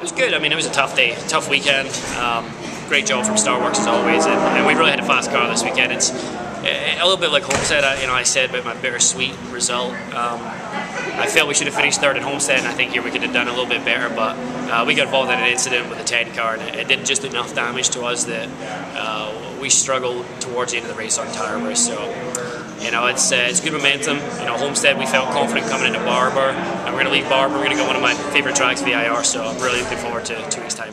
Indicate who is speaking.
Speaker 1: It was good. I mean, it was a tough day, tough weekend. Um, great job from Starworks as always, and, and, we really had a fast car this weekend. It's a little bit like Homestead. I, you know, I said about my bittersweet result. Um, I felt we should have finished third at Homestead, and I think here we could have done a little bit better. But uh, we got involved in an incident with the 10 car, and it, did just enough damage to us that uh, we struggled towards the end of the race on tyre wear. So, you know, it's uh, it's good momentum. You know, Homestead, we felt confident coming into Barber, and we're going to leave Barber. We're going to go one of my favorite tracks, VIR. So I'm really looking forward to two weeks' time.